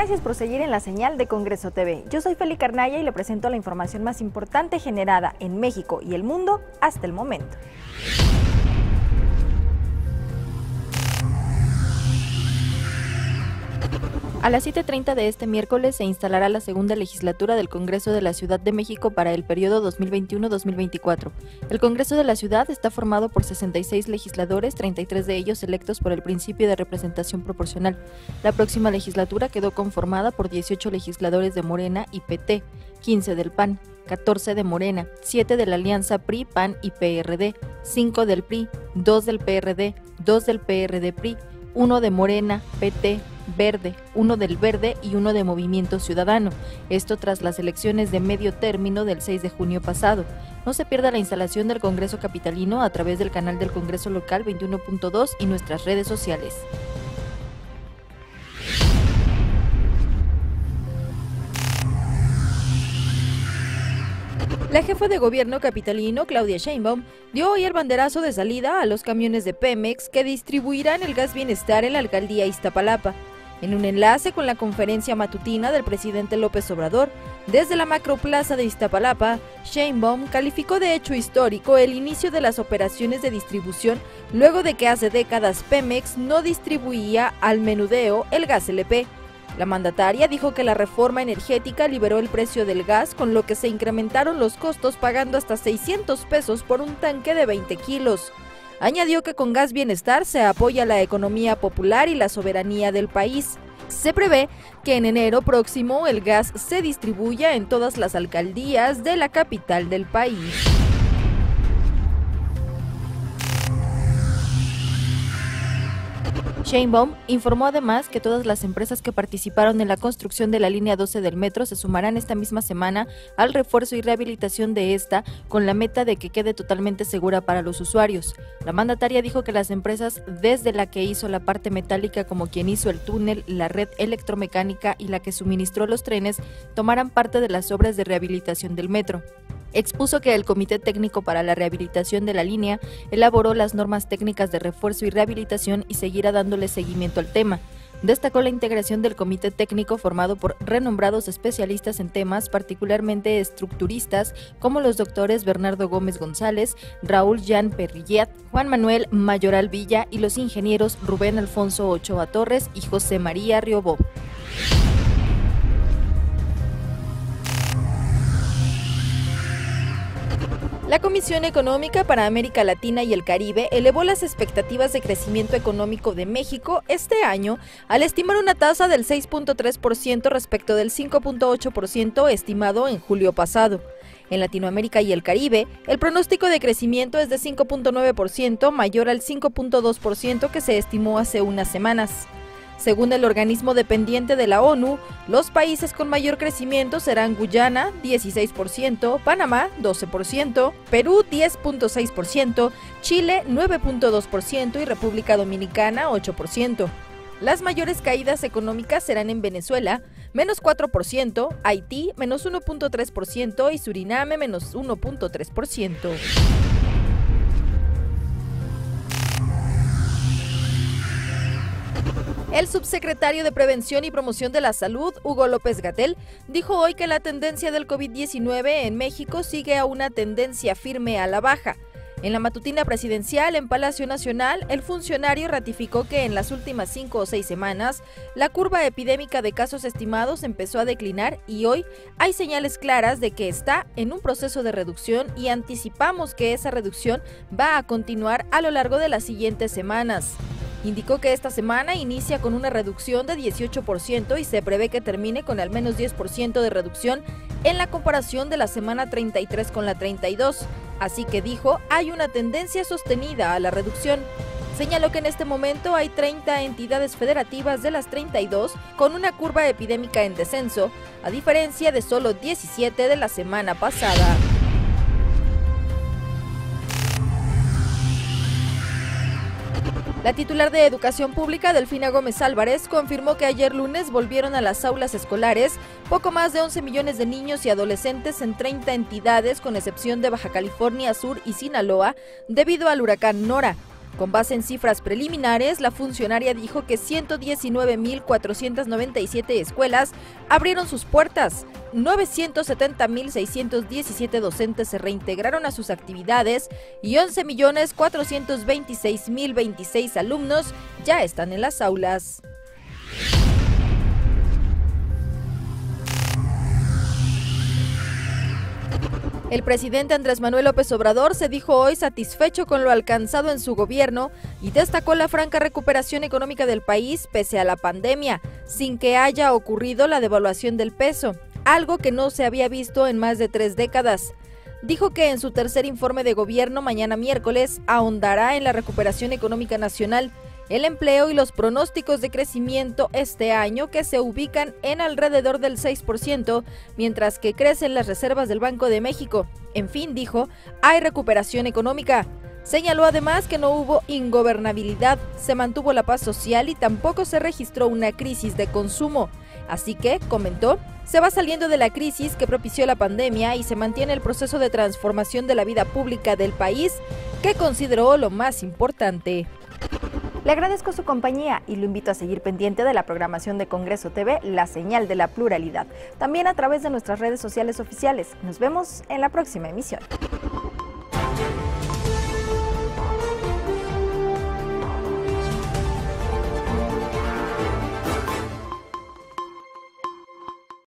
Gracias por seguir en la señal de Congreso TV. Yo soy Feli Carnaya y le presento la información más importante generada en México y el mundo hasta el momento. A las 7.30 de este miércoles se instalará la segunda legislatura del Congreso de la Ciudad de México para el periodo 2021-2024. El Congreso de la Ciudad está formado por 66 legisladores, 33 de ellos electos por el principio de representación proporcional. La próxima legislatura quedó conformada por 18 legisladores de Morena y PT, 15 del PAN, 14 de Morena, 7 de la Alianza PRI, PAN y PRD, 5 del PRI, 2 del PRD, 2 del PRD PRI, 1 de Morena, PT, Verde, uno del Verde y uno de Movimiento Ciudadano. Esto tras las elecciones de medio término del 6 de junio pasado. No se pierda la instalación del Congreso Capitalino a través del canal del Congreso Local 21.2 y nuestras redes sociales. La jefa de gobierno capitalino, Claudia Sheinbaum, dio hoy el banderazo de salida a los camiones de Pemex que distribuirán el gas bienestar en la alcaldía Iztapalapa. En un enlace con la conferencia matutina del presidente López Obrador, desde la macroplaza de Iztapalapa, Sheinbaum calificó de hecho histórico el inicio de las operaciones de distribución luego de que hace décadas Pemex no distribuía al menudeo el gas LP. La mandataria dijo que la reforma energética liberó el precio del gas, con lo que se incrementaron los costos pagando hasta 600 pesos por un tanque de 20 kilos. Añadió que con Gas Bienestar se apoya la economía popular y la soberanía del país. Se prevé que en enero próximo el gas se distribuya en todas las alcaldías de la capital del país. Sheinbaum informó además que todas las empresas que participaron en la construcción de la línea 12 del metro se sumarán esta misma semana al refuerzo y rehabilitación de esta con la meta de que quede totalmente segura para los usuarios. La mandataria dijo que las empresas, desde la que hizo la parte metálica como quien hizo el túnel, la red electromecánica y la que suministró los trenes, tomarán parte de las obras de rehabilitación del metro expuso que el Comité Técnico para la Rehabilitación de la línea elaboró las normas técnicas de refuerzo y rehabilitación y seguirá dándole seguimiento al tema. Destacó la integración del comité técnico formado por renombrados especialistas en temas, particularmente estructuristas, como los doctores Bernardo Gómez González, Raúl Jan Perrillet, Juan Manuel Mayoral Villa y los ingenieros Rubén Alfonso Ochoa Torres y José María Riobó. La Comisión Económica para América Latina y el Caribe elevó las expectativas de crecimiento económico de México este año al estimar una tasa del 6.3% respecto del 5.8% estimado en julio pasado. En Latinoamérica y el Caribe, el pronóstico de crecimiento es de 5.9%, mayor al 5.2% que se estimó hace unas semanas. Según el organismo dependiente de la ONU, los países con mayor crecimiento serán Guyana, 16%, Panamá, 12%, Perú, 10.6%, Chile, 9.2% y República Dominicana, 8%. Las mayores caídas económicas serán en Venezuela, menos 4%, Haití, menos 1.3% y Suriname, menos 1.3%. El subsecretario de Prevención y Promoción de la Salud, Hugo López Gatel, dijo hoy que la tendencia del COVID-19 en México sigue a una tendencia firme a la baja. En la matutina presidencial en Palacio Nacional, el funcionario ratificó que en las últimas cinco o seis semanas, la curva epidémica de casos estimados empezó a declinar y hoy hay señales claras de que está en un proceso de reducción y anticipamos que esa reducción va a continuar a lo largo de las siguientes semanas. Indicó que esta semana inicia con una reducción de 18% y se prevé que termine con al menos 10% de reducción en la comparación de la semana 33 con la 32. Así que dijo, hay una tendencia sostenida a la reducción. Señaló que en este momento hay 30 entidades federativas de las 32 con una curva epidémica en descenso, a diferencia de solo 17 de la semana pasada. La titular de Educación Pública, Delfina Gómez Álvarez, confirmó que ayer lunes volvieron a las aulas escolares poco más de 11 millones de niños y adolescentes en 30 entidades, con excepción de Baja California Sur y Sinaloa, debido al huracán Nora. Con base en cifras preliminares, la funcionaria dijo que 119.497 escuelas abrieron sus puertas, 970.617 docentes se reintegraron a sus actividades y 11.426.026 alumnos ya están en las aulas. El presidente Andrés Manuel López Obrador se dijo hoy satisfecho con lo alcanzado en su gobierno y destacó la franca recuperación económica del país pese a la pandemia, sin que haya ocurrido la devaluación del peso, algo que no se había visto en más de tres décadas. Dijo que en su tercer informe de gobierno mañana miércoles ahondará en la recuperación económica nacional el empleo y los pronósticos de crecimiento este año que se ubican en alrededor del 6%, mientras que crecen las reservas del Banco de México. En fin, dijo, hay recuperación económica. Señaló además que no hubo ingobernabilidad, se mantuvo la paz social y tampoco se registró una crisis de consumo. Así que, comentó, se va saliendo de la crisis que propició la pandemia y se mantiene el proceso de transformación de la vida pública del país, que consideró lo más importante. Le agradezco su compañía y lo invito a seguir pendiente de la programación de Congreso TV, La Señal de la Pluralidad, también a través de nuestras redes sociales oficiales. Nos vemos en la próxima emisión.